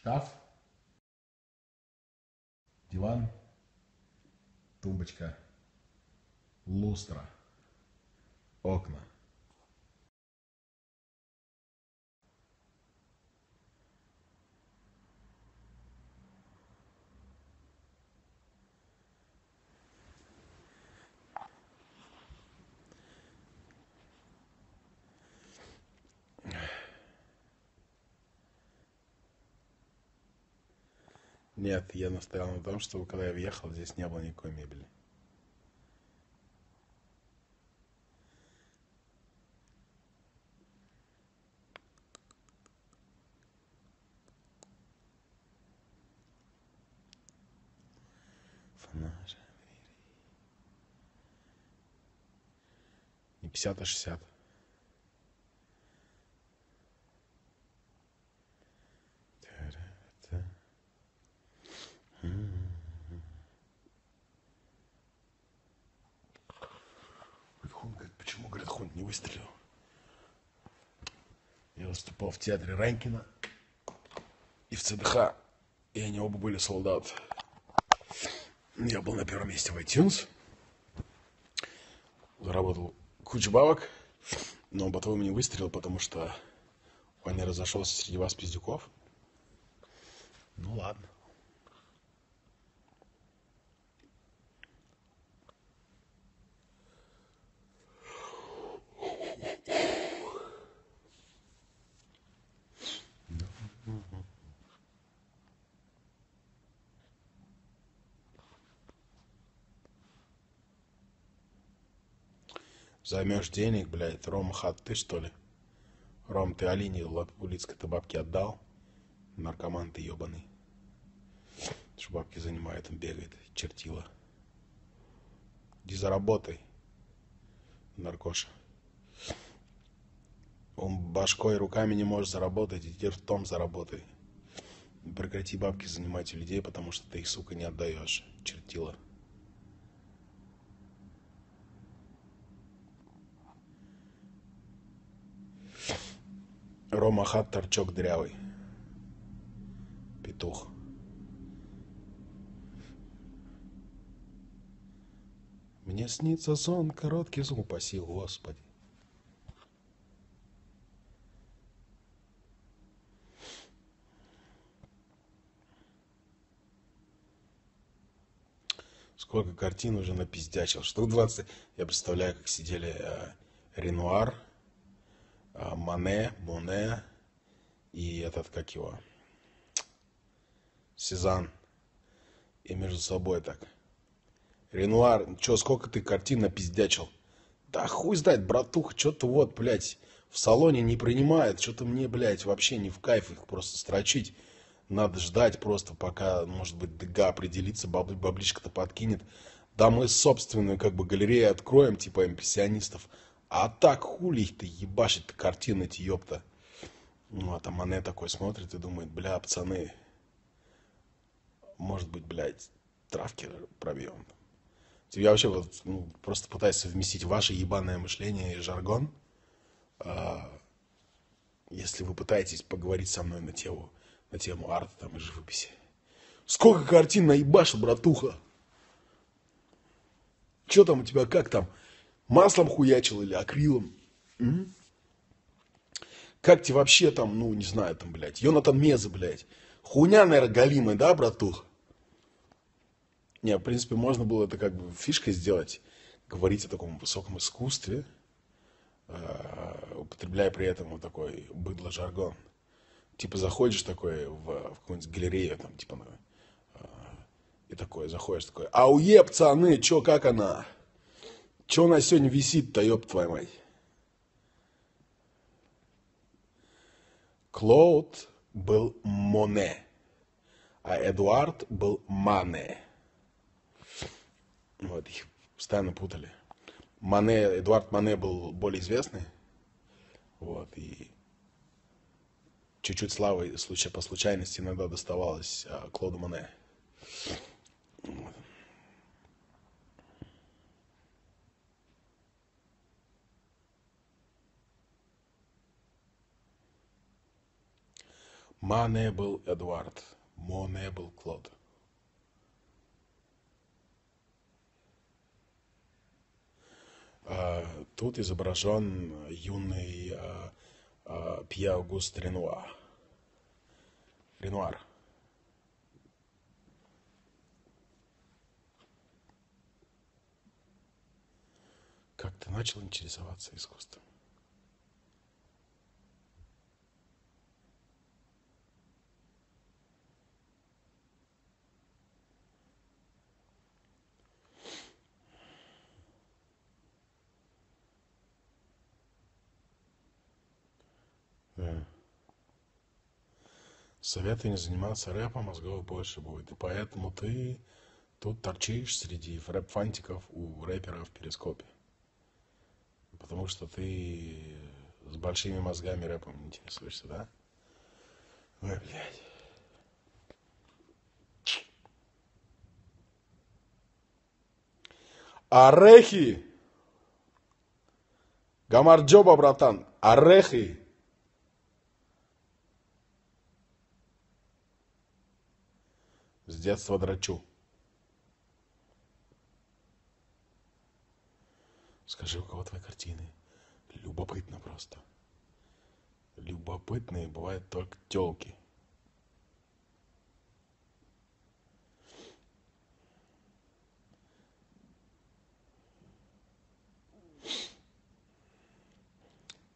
Шкаф, диван, тумбочка, люстра, окна. Нет, я настоял на том, чтобы когда я въехал, здесь не было никакой мебели. Фонарь. Не 50, а 60. Выстрелил? Я выступал в театре Ранкина и в ЦДХ, и они оба были солдат. Я был на первом месте в iTunes, заработал кучу бабок, но потом не выстрелил, потому что он не разошелся среди вас, пиздюков. Ну ладно. Займешь денег, блядь, Рома Хат, ты что ли? Ром, ты Алине Улицкой-то бабки отдал? Наркоман ты ебаный. Что бабки занимает, он бегает, чертила. Иди заработай, наркоша. Он башкой и руками не может заработать, иди ртом заработай. Прекрати бабки занимать у людей, потому что ты их, сука, не отдаешь, чертила. Рома Хат, торчок дырявый. Петух. Мне снится сон, короткий сон, упаси, Господи. Сколько картин уже напиздячил. Штук 20. Я представляю, как сидели э, Ренуар, Мане, Моне и этот, как его, Сезанн. И между собой так. Ренуар, чё, сколько ты картин напиздячил? Да хуй знает, братуха, что-то вот, блядь, в салоне не принимает, что-то мне, блядь, вообще не в кайф их просто строчить. Надо ждать просто, пока, может быть, ДГ определится, бабли, бабличка-то подкинет. Да мы собственную, как бы, галерею откроем, типа импрессионистов. А так хули их-то ебашить-то картины эти, ёпта. Ну, а там Мане такой смотрит и думает, бля, пацаны, может быть, блядь, травки пробьем. Я вообще вот, ну, просто пытаюсь совместить ваше ебаное мышление и жаргон. А, если вы пытаетесь поговорить со мной на тему, на тему арта там, и живописи. Сколько картин наебашил, братуха? Че там у тебя, как там? Маслом хуячил или акрилом? М? Как тебе вообще там, ну, не знаю, там, блядь, Йонатан Меза, блядь. Хуйня, наверное, галимая, да, братух? Не, в принципе, можно было это как бы фишкой сделать, говорить о таком высоком искусстве, э, употребляя при этом вот такой быдло-жаргон. Типа заходишь такой в, в какую-нибудь галерею, там, типа, на, э, и такой, заходишь такой, ауе, пацаны, чё, как она? Чё она сегодня висит-то, ёб твою мать? Клод был Моне, а Эдуард был Мане. Вот, их постоянно путали. Мане, Эдуард Мане был более известный. Вот, и чуть-чуть славы случай, по случайности иногда доставалось а, Клоду Мане. Манебл Эдуард. Монебл Клод. А, Тут изображен юный а, а, Пье Аугуст Ренуар. Ренуар. Как ты начал интересоваться искусством? Советую не заниматься рэпом, мозгов больше будет. И поэтому ты тут торчишь среди рэп-фантиков у рэперов в перископе. Потому что ты с большими мозгами рэпом интересуешься, да? Ой, блядь. Орехи! Гамарджоба, братан, орехи! Детства драчу. Скажи, у кого твои картины? Любопытно просто. Любопытные бывают только телки.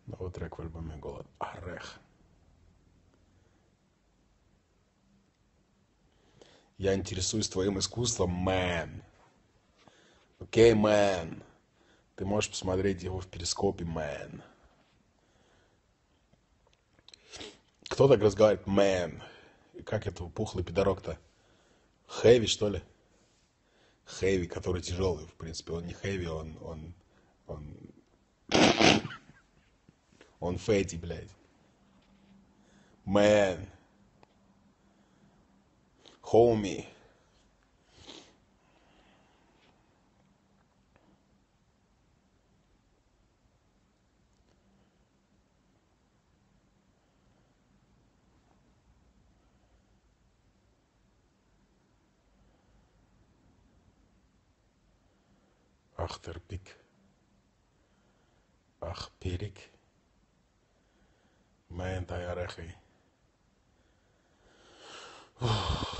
Новый трек в альбоме Голод. Орех. Я интересуюсь твоим искусством, мэн. Окей, мэн. Ты можешь посмотреть его в перископе, мэн. Кто так разговаривает, мэн? Как это пухлый пидорок-то? Хэви, что ли? Хэви, который тяжелый, в принципе. Он не хэви, он... Он, он, он фэти, блядь. Мэн. come. Achterpik. Achperik. Mijn tajaregi. Oh.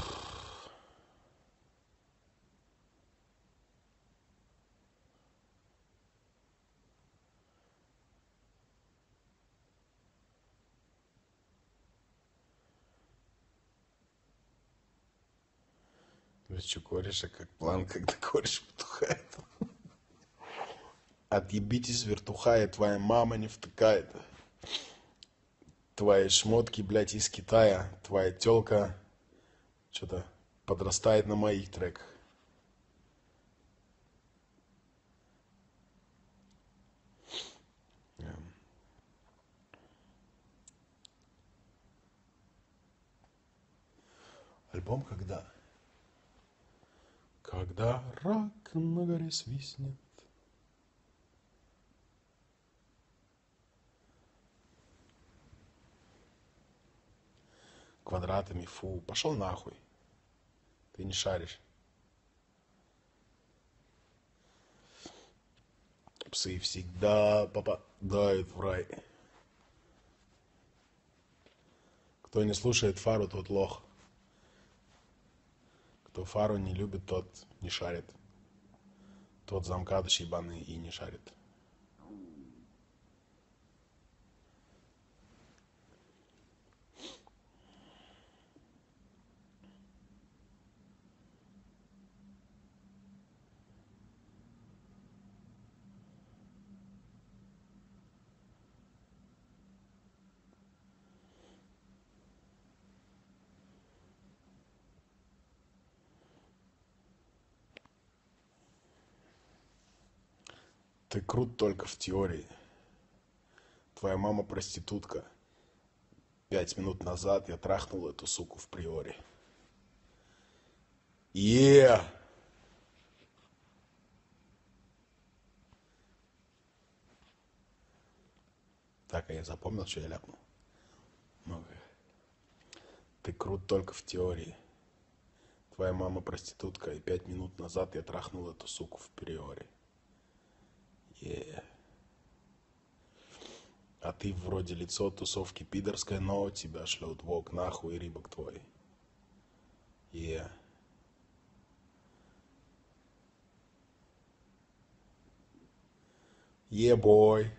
Что, кореша, как план, когда кореш потухает? Отъебитесь, вертухая, твоя мама не втыкает. Твои шмотки, блядь, из Китая. Твоя телка что-то подрастает на моих треках. Альбом когда? Когда рак на горе свистнет. Квадратами, фу, пошел нахуй. Ты не шаришь. Псы всегда попадают в рай. Кто не слушает фару, тот лох. Кто фару не любит, тот не шарит. Тот замкадыш ебаный и не шарит. Ты крут только в теории. Твоя мама проститутка. Пять минут назад я трахнул эту суку в приоре. Е! Так, а я запомнил, что я ляпнул. Ну, Ты крут только в теории. Твоя мама проститутка, и пять минут назад я трахнул эту суку в приоре. Yeah. А ты вроде лицо тусовки пидорское, но тебя шлет вок нахуй рыбок твой. Yeah. Yeah, boy.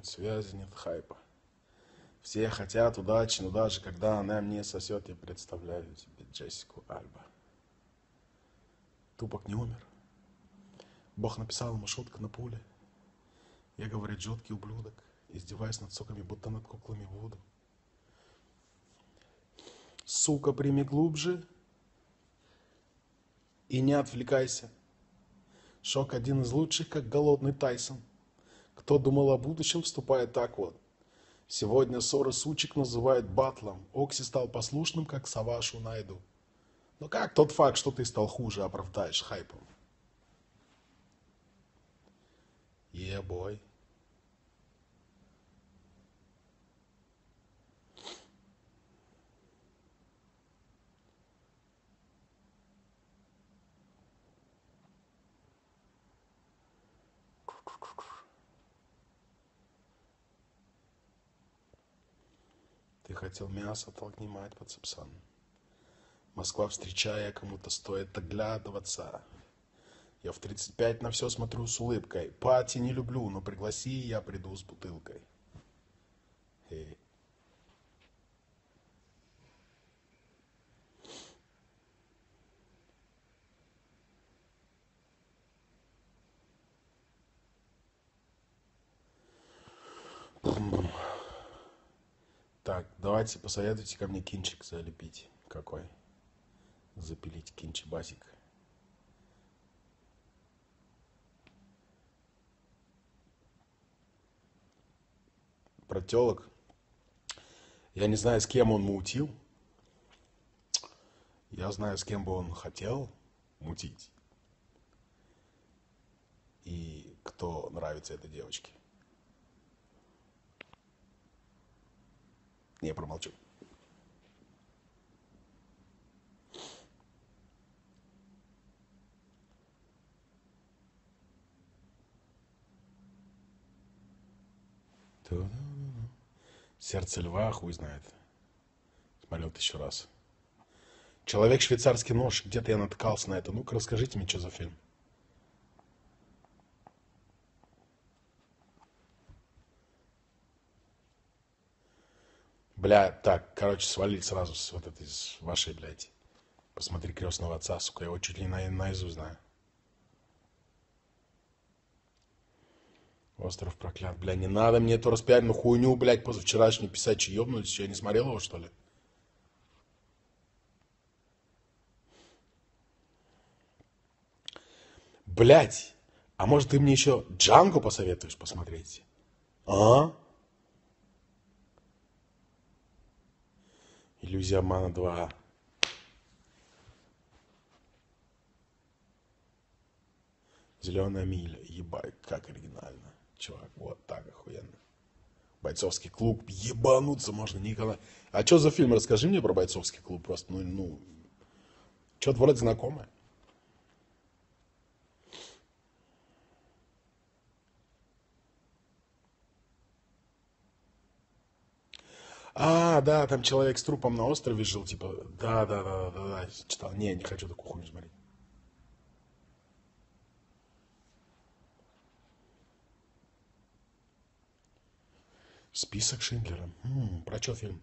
Нет связи, нет хайпа. Все хотят удачи, но даже когда она мне сосет, я представляю себе Джессику Альба. Тупок не умер. Бог написал ему шутка на пуле. Я, говорит, жуткий ублюдок, издеваясь над соками, будто над куклами Вуду. Сука, прими глубже и не отвлекайся. Шок один из лучших, как голодный Тайсон. Кто думал о будущем, вступает так вот. Сегодня ссоры сучек называют батлом. Окси стал послушным, как Савашу найду. Но как тот факт, что ты стал хуже, оправдаешь хайпом? Yeah, boy. Ты хотел мясо, толкни мать под сапсан. Москва, встречая, кому-то стоит оглядываться. Я в 35 на все смотрю с улыбкой. Пати не люблю, но пригласи, я приду с бутылкой. Так, давайте посоветуйте ко мне кинчик залепить. Какой? Запилить кинчибасик. Про телок. Я не знаю, с кем он мутил. Я знаю, с кем бы он хотел мутить. И кто нравится этой девочке. Не, промолчу. Сердце льва, хуй знает. Смотрел еще раз. Человек швейцарский нож. Где-то я натыкался на это. Ну-ка, расскажите мне, что за фильм. Бля, так, короче, свалить сразу с вот этой, с вашей, блядь. Посмотри крестного отца, сука, я его чуть ли на, наизусть знаю. Остров проклят. Бля, не надо мне эту распиаренную хуйню, блядь, позавчерашнюю писать, что ебнулись, я не смотрел его, что ли? Блядь, а может ты мне еще Джанго посоветуешь посмотреть? А? Иллюзия обмана 2. Зеленая миля. Ебать, как оригинально. Чувак, вот так охуенно. Бойцовский клуб. Ебануться можно никогда. А что за фильм? Расскажи мне про бойцовский клуб. Просто, ну, ну. Что-то вроде знакомое. А, да, там человек с трупом на острове жил, типа, да, да, да, да, да, читал. Не, не хочу такую хуйню смотреть. Список Шиндлера. М-м, про что фильм?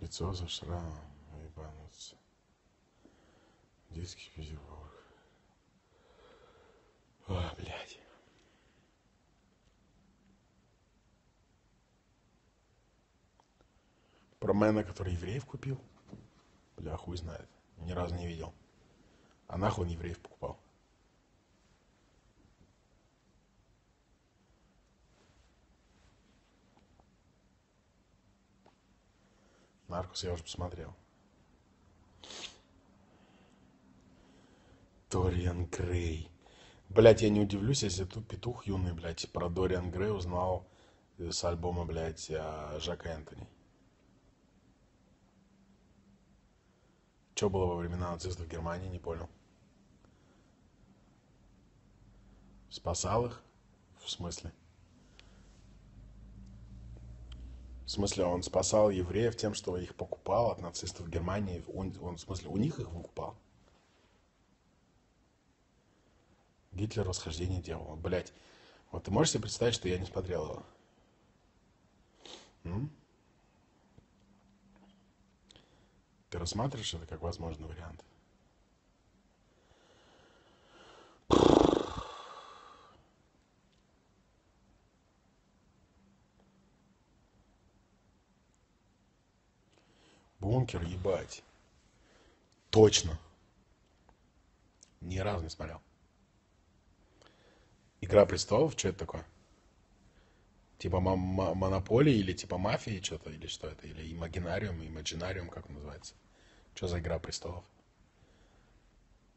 Лицо за шрамом, ебануться. Детский Петербург. А, блядь. Про Мэна, который евреев купил. Бля, хуй знает. Ни разу не видел. А нахуй он евреев покупал? Наркус я уже посмотрел. Дориан Грей. Блять, я не удивлюсь, если тут петух юный, блядь, про Дориан Грей узнал с альбома, блядь, Жака Энтони. Что было во времена нацистов в Германии, не понял. Спасал их? В смысле? В смысле, он спасал евреев тем, что их покупал от нацистов в Германии. Он, он в смысле, у них их выкупал? Гитлер восхождение дьявола. Блять. Вот ты можешь себе представить, что я не смотрел его? М? Ты рассматриваешь это как возможный вариант? Бункер, ебать. Точно. Ни разу не смотрел. Игра престолов, что это такое? Типа монополии или типа мафии что-то, или что это? Или имагинариум, имагинариум, как называется? Что за игра престолов?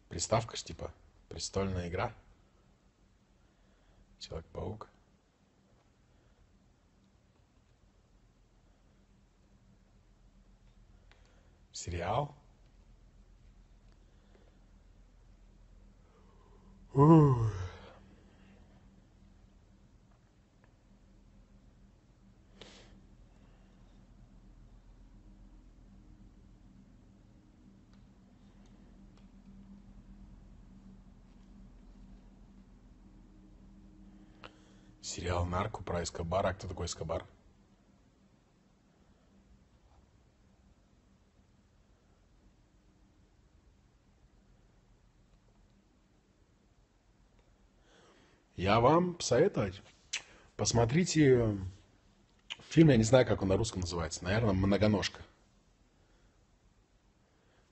Приставка ж типа? Престольная игра? Человек-паук? Сериал? Ух. Сериал «Нарко» про Эскобара. Кто такой Эскобар? Я вам советовать. Посмотрите фильм, я не знаю, как он на русском называется. Наверное, «Многоножка».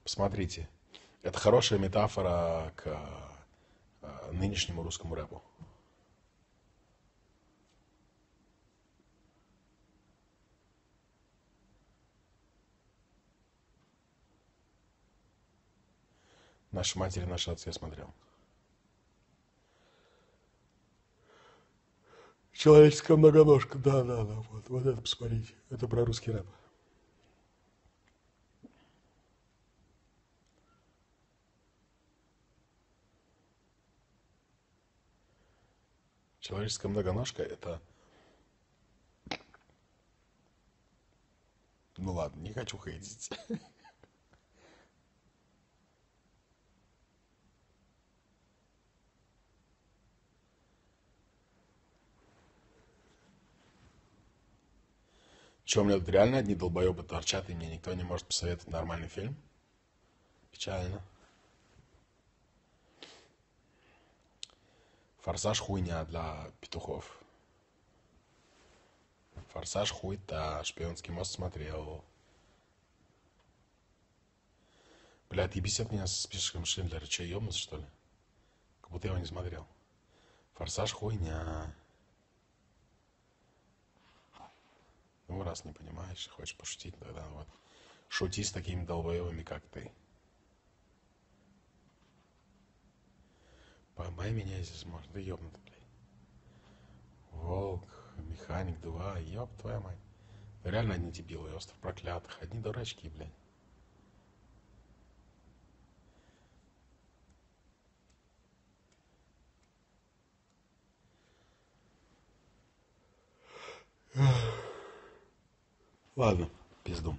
Посмотрите. Это хорошая метафора к э, нынешнему русскому рэпу. Наши матери, наши отцы я смотрел. Человеческая многоножка, да, да, да, вот, вот это посмотрите. Это про русский рэп. Человеческая многоножка это... Ну ладно, не хочу хейтить. Что, у меня тут реально одни долбоебы торчат, и мне никто не может посоветовать нормальный фильм? Печально. Форсаж хуйня для петухов. Форсаж хуй-то, шпионский мост смотрел. Бля, ты от меня с списком Шиндлера. Че, ёбнулся, что ли? Как будто я его не смотрел. Форсаж хуйня. Ну, раз не понимаешь, хочешь пошутить, тогда вот шути с такими долбоевыми, как ты. Поймай меня, если сможешь. Да ёбнутый, блядь. Волк, Механик 2, ёб твоя мать. Да реально одни дебилы, остров проклятых, одни дурачки, блядь. Ладно, пизду.